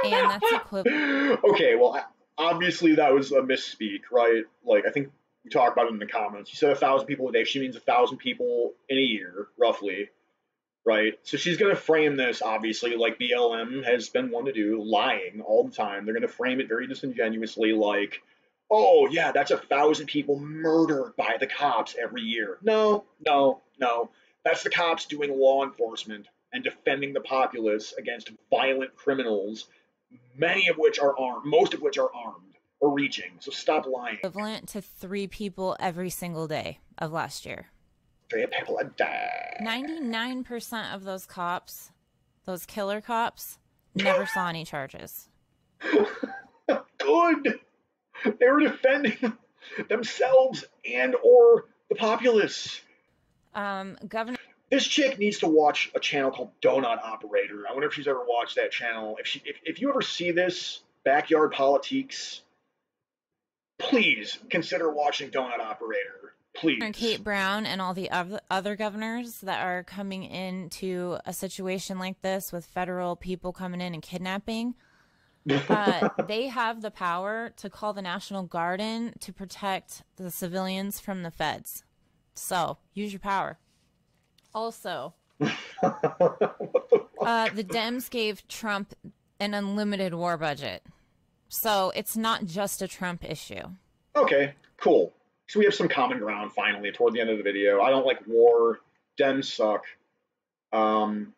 that's equivalent. okay, well, obviously that was a misspeak, right? Like I think we talk about it in the comments. You said a thousand people a day. She means a thousand people in a year, roughly, right? So she's gonna frame this obviously like BLM has been one to do, lying all the time. They're gonna frame it very disingenuously, like, oh yeah, that's a thousand people murdered by the cops every year. No, no, no. That's the cops doing law enforcement and defending the populace against violent criminals many of which are armed, most of which are armed or reaching. So stop lying. equivalent to three people every single day of last year. Three people a day. 99% of those cops, those killer cops, never saw any charges. Good. They were defending themselves and or the populace. Um, Governor This chick needs to watch a channel called Donut Operator. I wonder if she's ever watched that channel. If she, if, if you ever see this backyard politics, please consider watching Donut Operator. Please. Kate Brown and all the other governors that are coming into a situation like this with federal people coming in and kidnapping, uh, they have the power to call the National Guard in to protect the civilians from the feds. So use your power. Also, uh, the Dems gave Trump an unlimited war budget. So it's not just a Trump issue. Okay, cool. So we have some common ground finally toward the end of the video. I don't like war. Dems suck. Um,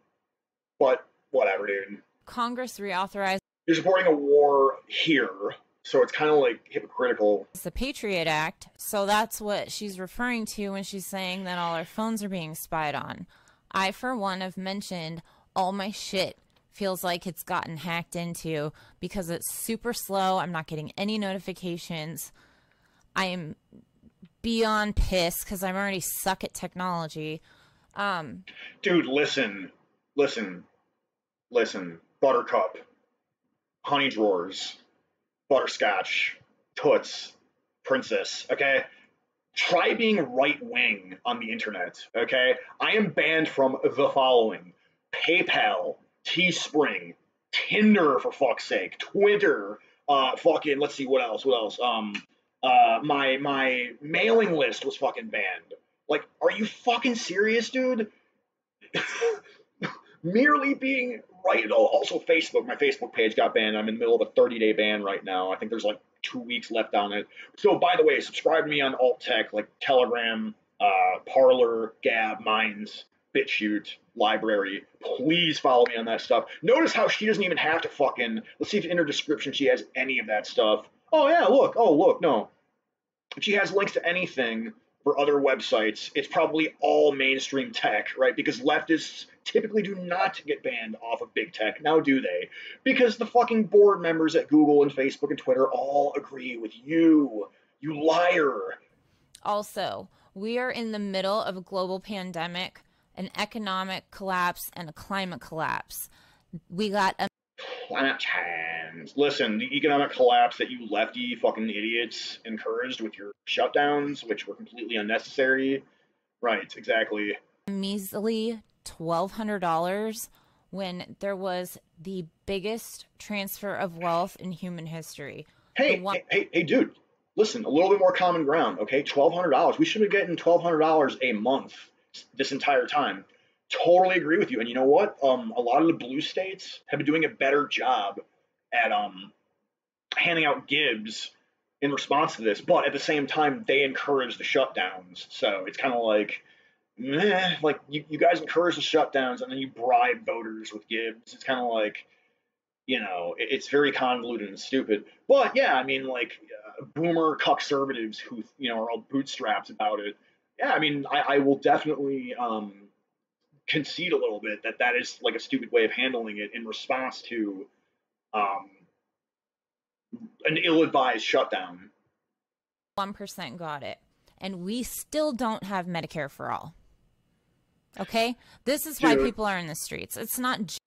but whatever, dude. Congress reauthorized You're supporting a war here, so it's kind of like hypocritical. It's the Patriot Act. So that's what she's referring to when she's saying that all our phones are being spied on. I, for one, have mentioned all my shit feels like it's gotten hacked into because it's super slow. I'm not getting any notifications. I am beyond pissed because I'm already suck at technology. Um, Dude, listen, listen, listen. Buttercup, honey drawers, butterscotch, toots, princess. Okay, try being right wing on the internet. Okay, I am banned from the following: PayPal, Teespring, Tinder for fuck's sake, Twitter. Uh, fucking. Let's see what else. What else? Um, uh, my my mailing list was fucking banned. Like, are you fucking serious, dude? merely being right. Oh, also Facebook. My Facebook page got banned. I'm in the middle of a 30 day ban right now. I think there's like two weeks left on it. So, by the way, subscribe to me on Alt Tech, like Telegram, uh, Parler, Gab, Minds, BitChute, LBRY. Please follow me on that stuff. Notice how she doesn't even have to fucking. Let's see if in her description she has any of that stuff. Oh yeah, look. Oh look, no. If she has links to anything for other websites, it's probably all mainstream tech, right? Because leftists typically do not get banned off of big tech. Now, do they? Because the fucking board members at Google and Facebook and Twitter all agree with you. You liar. Also, we are in the middle of a global pandemic, an economic collapse, and a climate collapse. We got a Climate change. Listen, the economic collapse that you lefty fucking idiots encouraged with your shutdowns, which were completely unnecessary. Right, exactly. measly $1,200 when there was the biggest transfer of wealth in human history. Hey, one- hey, hey, hey, dude, listen, a little bit more common ground, okay? $1,200. We should be getting $1,200 a month this entire time. Totally agree with you. And you know what? Um, a lot of the blue states have been doing a better job at um, handing out Gibbs in response to this, but at the same time, they encourage the shutdowns. So it's kind of like, meh, like you, you guys encourage the shutdowns and then you bribe voters with Gibbs. It's kind of like, you know, it, it's very convoluted and stupid. But yeah, I mean, like uh, boomer conservatives who you know are all bootstraps about it. Yeah, I mean, I, I will definitely um, concede a little bit that that is like a stupid way of handling it in response to um, an ill-advised shutdown. 1% got it. And we still don't have Medicare for all. Okay? This is why people are in the streets. It's not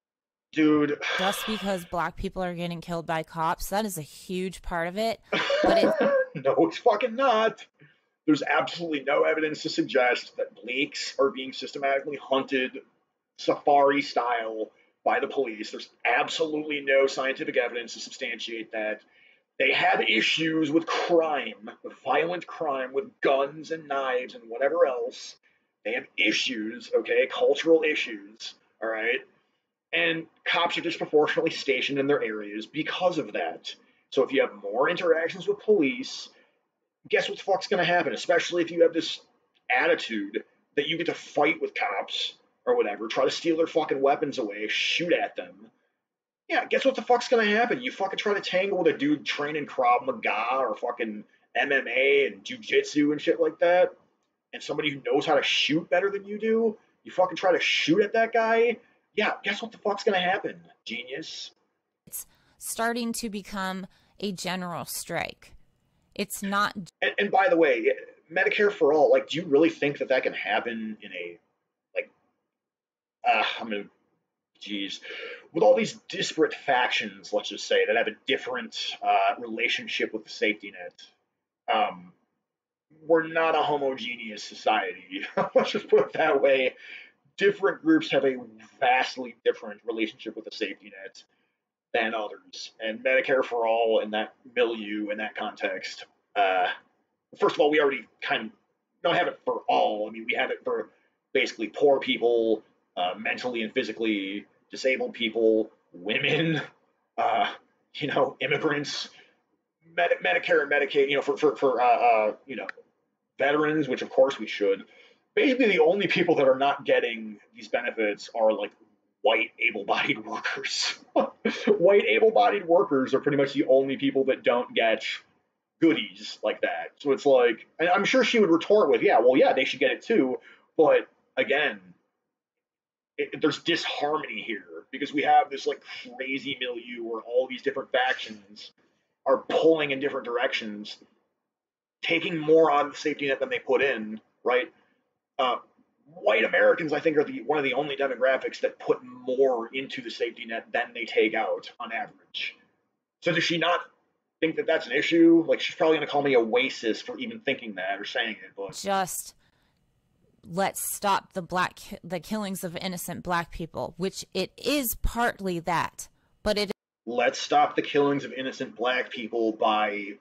Dude, just because black people are getting killed by cops. That is a huge part of it. But it, no, it's fucking not. There's absolutely no evidence to suggest that Bleaks are being systematically hunted safari style by the police. There's absolutely no scientific evidence to substantiate that. They have issues with crime, violent crime, with guns and knives and whatever else. They have issues, okay, cultural issues, all right? And cops are disproportionately stationed in their areas because of that. So if you have more interactions with police, guess what the fuck's gonna happen? Especially if you have this attitude that you get to fight with cops or whatever, try to steal their fucking weapons away, shoot at them. Yeah, guess what the fuck's gonna happen? You fucking try to tangle with a dude training Krav Maga or fucking MMA and jujitsu and shit like that, and somebody who knows how to shoot better than you do, you fucking try to shoot at that guy. Yeah, guess what the fuck's gonna happen, genius? It's starting to become a general strike. It's not And, and by the way, Medicare for all, like, do you really think that that can happen in a like uh, I'm gonna, geez, with all these disparate factions, let's just say that have a different uh, relationship with the safety net. Um, we're not a homogeneous society. let's just put it that way. Different groups have a vastly different relationship with the safety net than others, and Medicare for all in that milieu, in that context. Uh, first of all, we already kind of don't have it for all. I mean, we have it for basically poor people, uh, mentally and physically disabled people, women, uh, you know, immigrants, Med- Medicare and Medicaid, you know, for for, for uh, uh, you know, veterans, which of course we should. Basically, the only people that are not getting these benefits are like white able-bodied workers. white able-bodied workers are pretty much the only people that don't get goodies like that. So it's like, and I'm sure she would retort with, yeah, well, yeah, they should get it too. But again, it, there's disharmony here because we have this like crazy milieu where all these different factions are pulling in different directions, taking more out of the safety net than they put in, right? Uh, white Americans, I think, are the one of the only demographics that put more into the safety net than they take out on average. So does she not think that that's an issue? Like she's probably going to call me a racist for even thinking that or saying it. But just let's stop the black the killings of innocent black people, which it is partly that, but it let's stop the killings of innocent black people by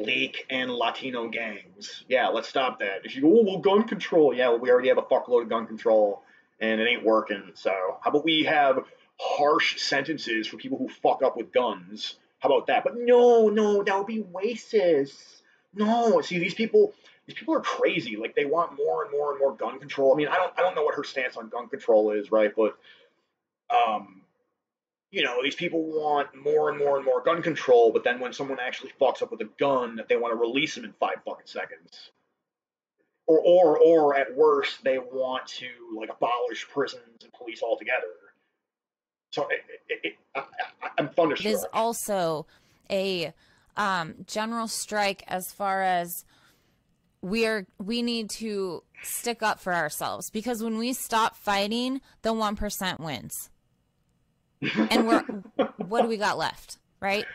bleak and Latino gangs. Yeah, let's stop that. If you go, oh, well, gun control. Yeah, well, we already have a fuckload of gun control, and it ain't working. So how about we have harsh sentences for people who fuck up with guns? How about that? But no, no, that would be racist. No, see these people. These people are crazy. Like they want more and more and more gun control. I mean, I don't, I don't know what her stance on gun control is, right? But, um, you know, these people want more and more and more gun control, but then when someone actually fucks up with a gun, that they want to release them in five fucking seconds. Or, or, or at worst, they want to like abolish prisons and police altogether. So it, it, it, I, am thunderstruck. Is also a um, general strike as far as we are. We need to stick up for ourselves because when we stop fighting, the one percent wins and we're what do we got left, right?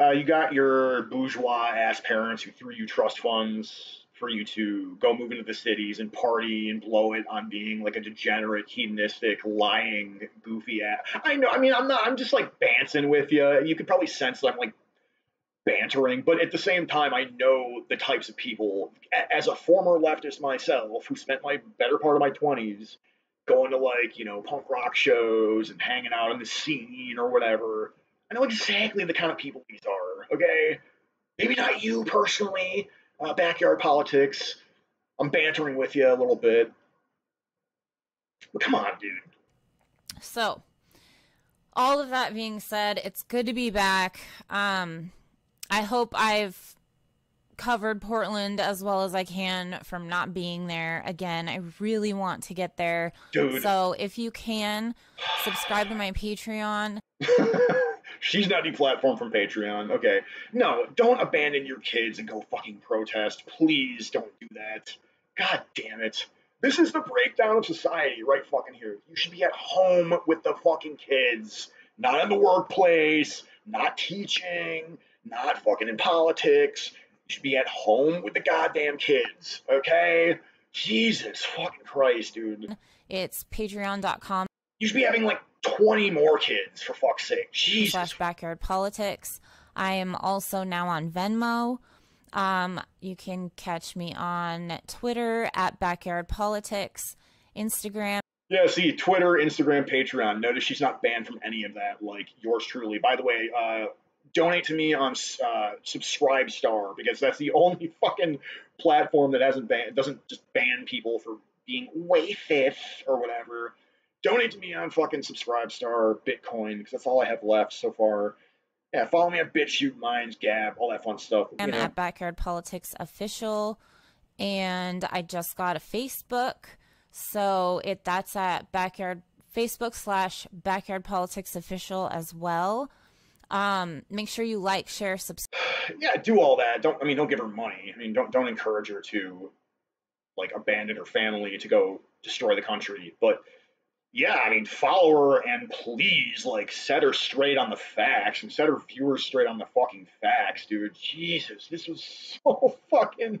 Uh, you got your bourgeois ass parents who threw you trust funds for you to go move into the cities and party and blow it on being like a degenerate, hedonistic, lying, goofy ass. I know. I mean, I'm not. I'm just like banting with you. You could probably sense that I'm like bantering, but at the same time, I know the types of people. As a former leftist myself, who spent my better part of my 20s going to like you know punk rock shows and hanging out in the scene or whatever. I know exactly the kind of people these are. Okay, maybe not you personally, uh, backyard politics. I'm bantering with you a little bit, but come on, dude. So, all of that being said, it's good to be back. Um, I hope I've covered Portland as well as I can from not being there. Again, I really want to get there. Dude. So if you can, subscribe to my Patreon. She's not deplatformed from Patreon. Okay. No, don't abandon your kids and go fucking protest. Please don't do that. God damn it. This is the breakdown of society right fucking here. You should be at home with the fucking kids, not in the workplace, not teaching, not fucking in politics. You should be at home with the goddamn kids, okay? Jesus fucking Christ, dude. It's patreon.com. You should be having like 20 more kids, for fuck's sake. Jesus. Slash backyard politics. I am also now on Venmo. Um, you can catch me on Twitter at backyard politics, Instagram. Yeah, see, Twitter, Instagram, Patreon. Notice she's not banned from any of that, like yours truly. By the way, uh, donate to me on uh, Subscribestar because that's the only fucking platform that hasn't ban doesn't just ban people for being racist or whatever. Donate to me on fucking Subscribestar, Bitcoin because that's all I have left so far. Yeah, follow me at BitChute, Minds, Gab, all that fun stuff. I'm know. at Backyard Politics Official, and I just got a Facebook, so it that's at Backyard Facebook slash Backyard Politics Official as well. Um, make sure you like, share, subscribe. Yeah, do all that. Don't I mean don't give her money. I mean don't don't encourage her to like abandon her family to go destroy the country. But yeah, I mean, follow her and please, like, set her straight on the facts and set her viewers straight on the fucking facts, dude. Jesus, this was so fucking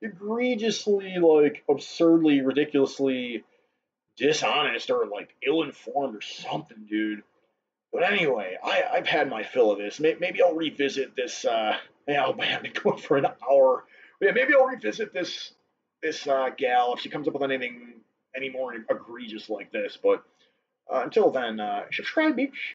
egregiously, like, absurdly, ridiculously dishonest or, like, ill informed or something, dude. But anyway, I, I've had my fill of this. Maybe I'll revisit this. Uh, yeah, I've been going for an hour. Yeah, maybe I'll revisit this this uh, gal if she comes up with anything any more egregious like this. But uh, until then, uh, subscribe, bitch.